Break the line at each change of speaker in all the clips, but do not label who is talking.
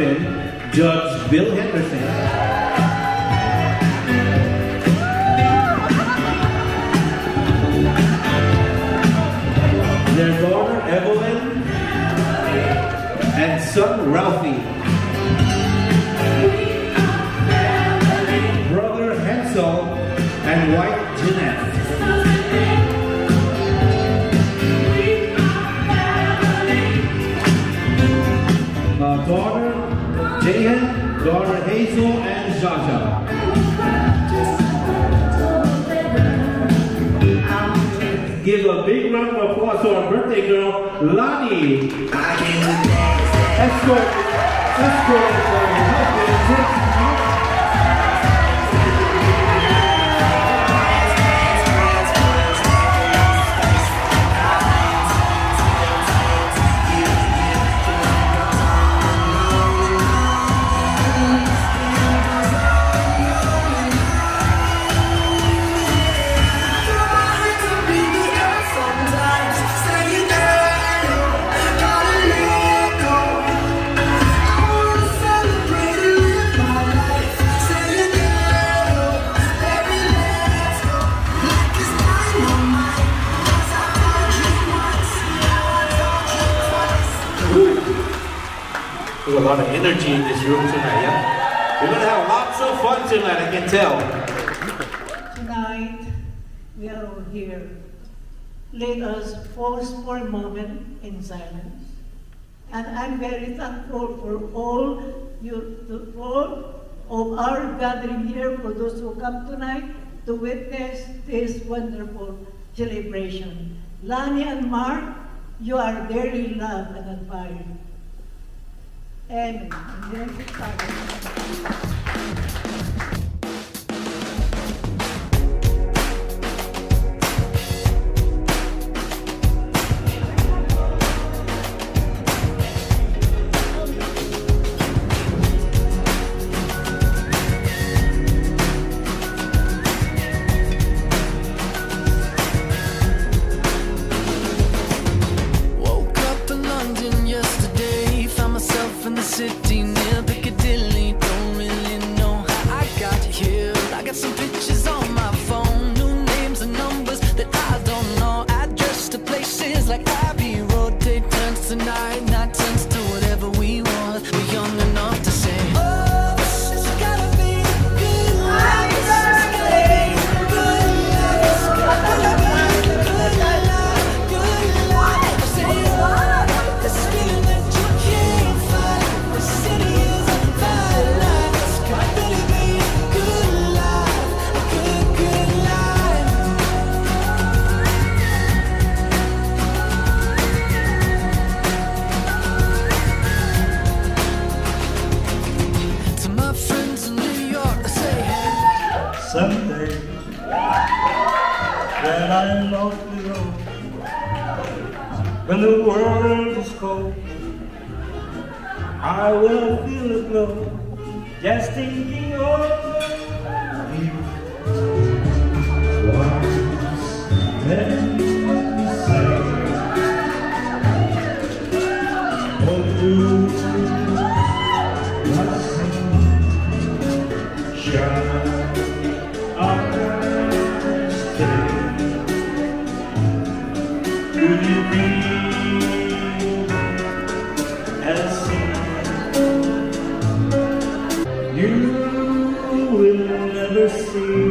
husband, Judge Bill Henderson. Their daughter, Evelyn, and son, Ralphie. Brother, Hensel, and wife, Jeanette. Daughter, Jahan, daughter, Hazel, and Jaja. Give a big round of applause to our birthday girl. Escort, escort energy in this room tonight, yeah? We're gonna have lots of fun tonight, I can tell.
Tonight, we are all here. Let us pause for a moment in silence. And I'm very thankful for all you, all of our gathering here, for those who come tonight to witness this wonderful celebration. Lani and Mark, you are dearly loved and admired. Amen.
City near Piccadilly. Don't really know how I got here. I got some pictures
Someday, when I'm lost alone, when the world is cold, I will feel a glow Just thinking over never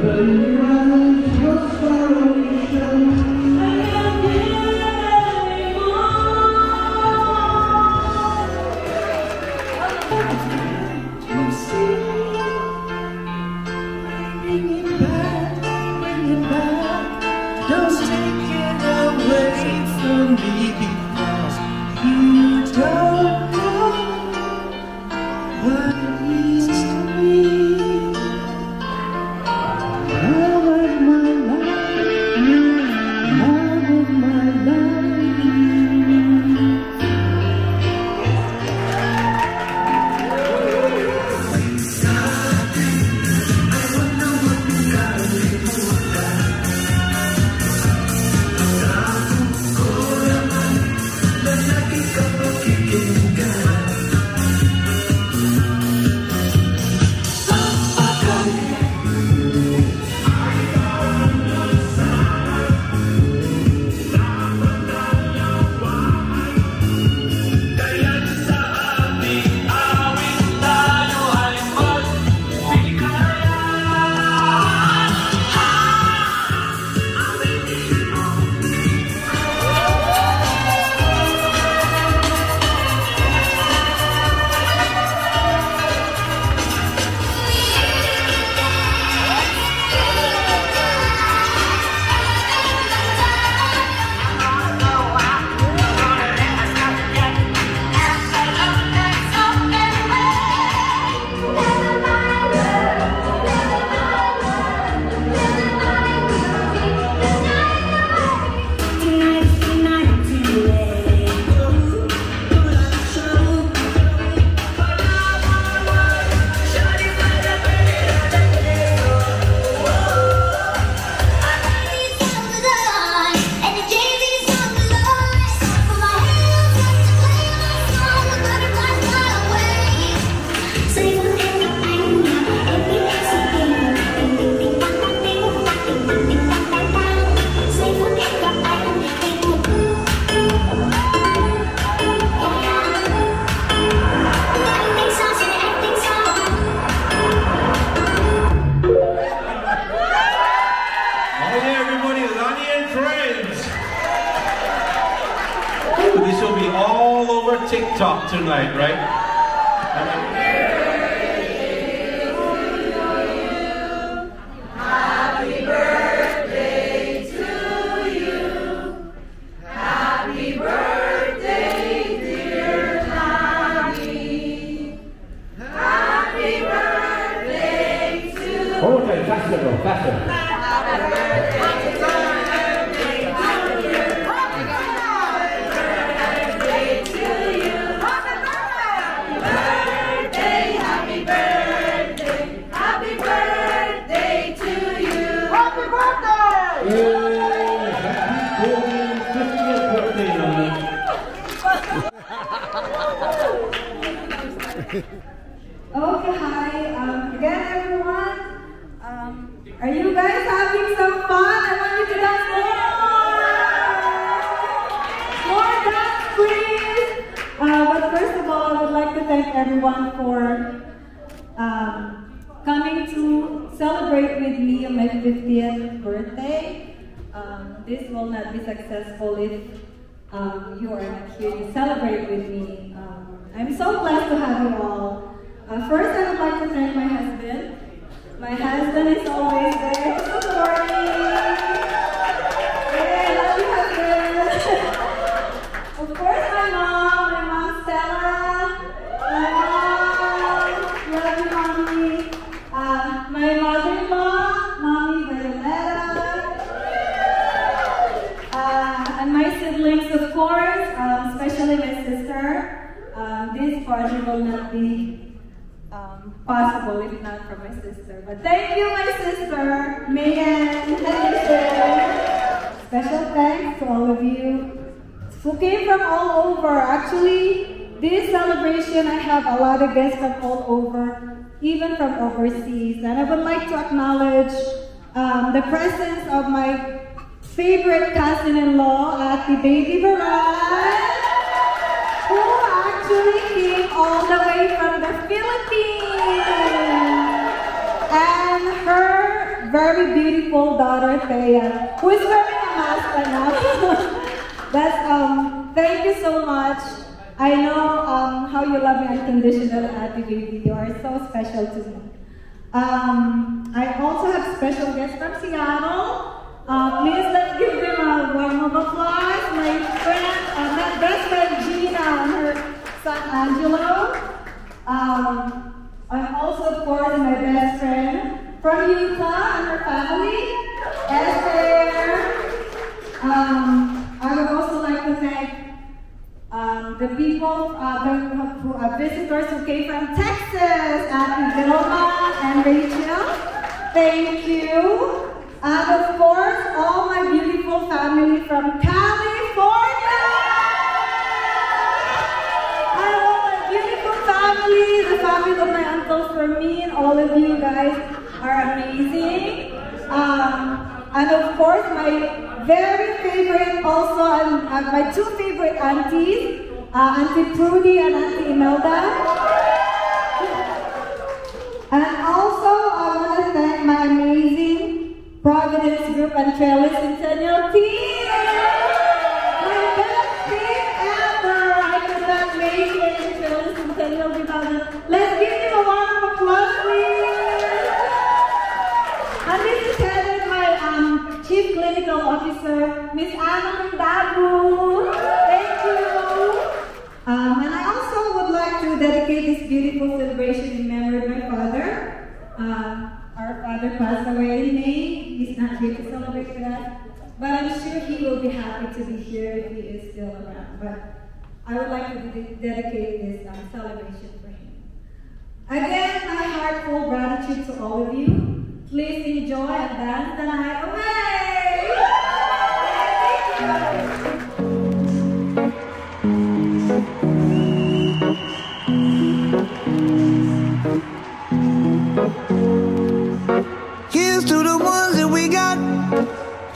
smile
Wache. Everyone for um, coming to celebrate with me on my 50th birthday. Um, this will not be successful if um, you are not here to celebrate with me. Um, I'm so blessed to have you all. Uh, first, I would like to thank my husband. My husband is always there supporting. Hey, party not be um, possible if not for my sister. But thank you, my sister, Megan. Special thanks to all of you who came from all over. Actually, this celebration, I have a lot of guests from all over, even from overseas. And I would like to acknowledge um, the presence of my favorite cousin-in-law, Ate Baby Baran, who actually all the way from the Philippines. And her very beautiful daughter, Thea, who is wearing a mask right now. That's, um, thank you so much. I know um, how you love me unconditionally, Ate Baby. You are so special to me. Um, I also have special guests from Seattle. Uh, please let's give them a warm of applause. My friend, uh, my best friend Gina and her son Angelo. Um, I'm also, of my best friend from Utah and her family, Esther. Um, I would also like to thank um, the people, uh, the who, uh, visitors who came from Texas, Vilma and Rachel. Thank you. And of course, all my beautiful family from California. Of my uncles Fermin, all of you guys are amazing. Um, and of course, my very favorite also, and uh, my two favorite aunties, uh, Auntie Prudy and Auntie Imelda. And also, I want to thank my amazing Providence Group and Trellis Centennial team. My best team ever. I could not make it in Trellis Centennial without them. Let's give them a round of applause, please. And this is headed by um, Officer, Miss Anna Dabu. Thank you. Um, and I also would like to dedicate this beautiful celebration in memory of my father. Uh, our father passed away in May. He's not here to celebrate with us, but I'm sure he will be happy to be here if he is still around. But I would like to de- dedicate this um, celebration for him. Again, my heartfelt gratitude to all of you. Please enjoy and dance the night away.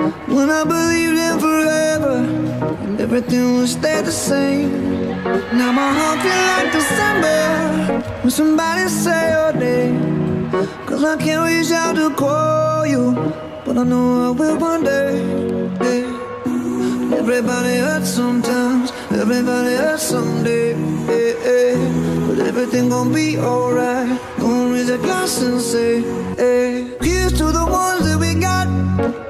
When I believed in forever and everything would stay the same. Now my heart feel like December when somebody say your name. Cause I can't reach out to call you, but I know I will one day. yeah. Everybody hurts sometimes, everybody hurts someday. yeah, yeah. But everything gon' be alright. Gonna raise a glass and say, hey. Here's to the ones that we got.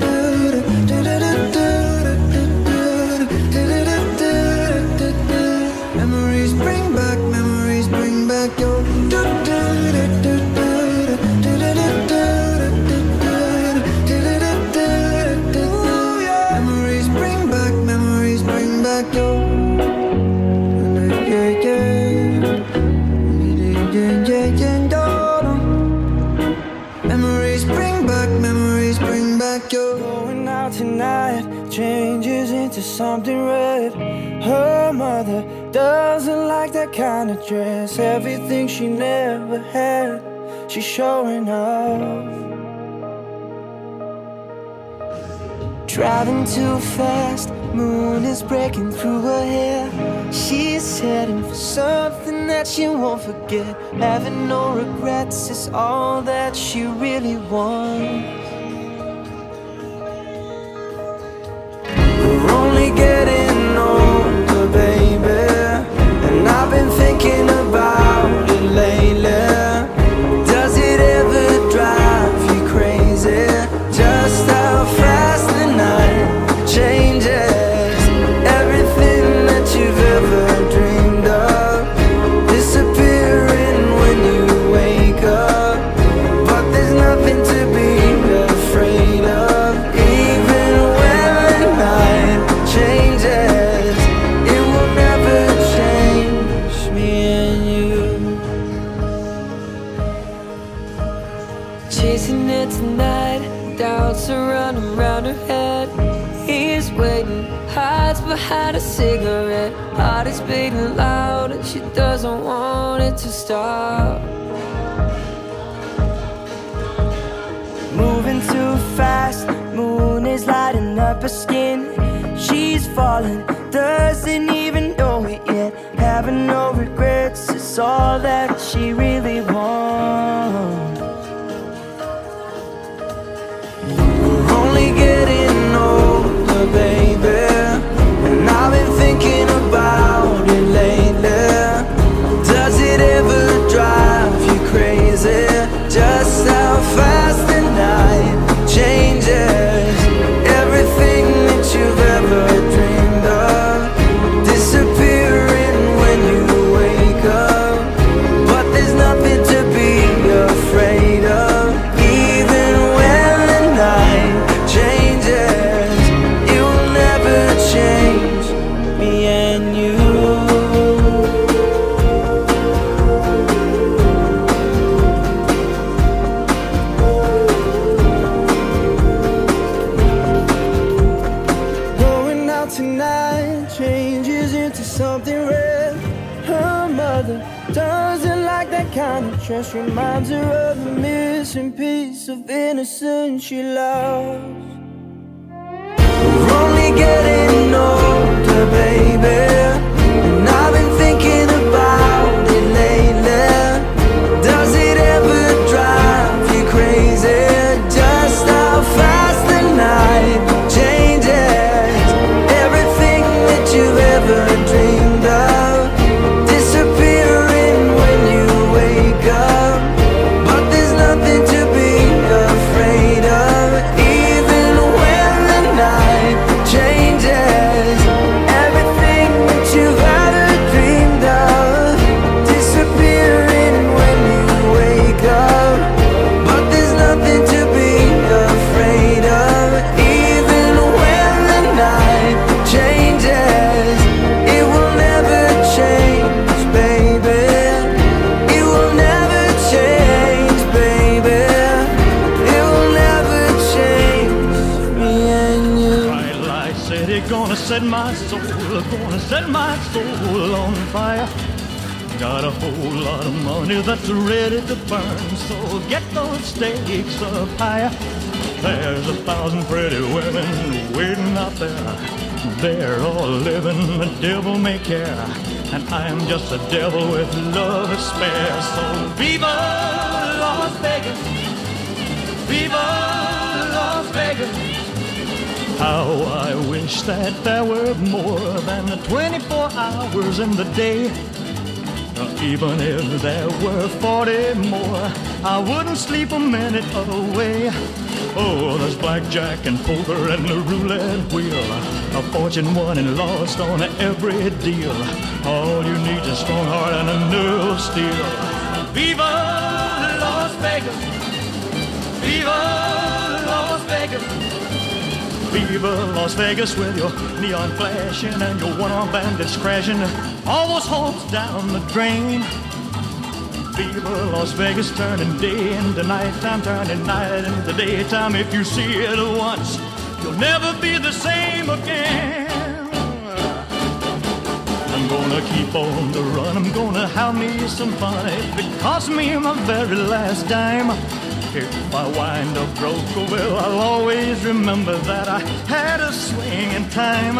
she never had, she's showing off. Driving too fast, moon is breaking through her hair. She's heading for something that she won't forget. Having no regrets is all that she really wants. We're only getting older, baby. And I've been thinking behind a cigarette. Heart is beating loud, and she doesn't want it to stop. Moving too fast, moon is lighting up her skin. She's falling, doesn't even know it yet. Having no regrets it's all that Her mother doesn't like that kind of dress. Reminds her of the missing piece of innocence she lost. We're only getting older, baby.
So get those stakes up higher. There's a thousand pretty women waiting out there. They're all living the devil may care, and I'm just a devil with love to spare. So viva Las Vegas, viva Las Vegas. How I wish that there were more than the 24 hours in the day. Even if there were 40 more, I wouldn't sleep a minute away. Oh, there's blackjack and poker and the roulette wheel. A fortune won and lost on every deal. All you need is a strong heart and a nerve of steel. Viva Las Vegas! Viva Las Vegas! Viva Las Vegas with your neon flashing and your one-armed bandits crashing. All those hopes down the drain. Viva Las Vegas turning day into nighttime, turning night into daytime. If you see it once, you'll never be the same again. I'm gonna keep on the run. I'm gonna have me some fun. If it costs me my very last dime. If I wind up broke, well, I'll always remember that I had a swing in time.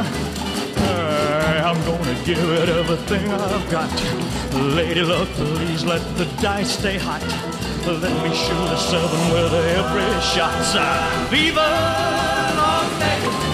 I'm gonna give it everything I've got. Lady luck, please let the dice stay hot. Let me shoot a seven with every shot. Viva Las Vegas!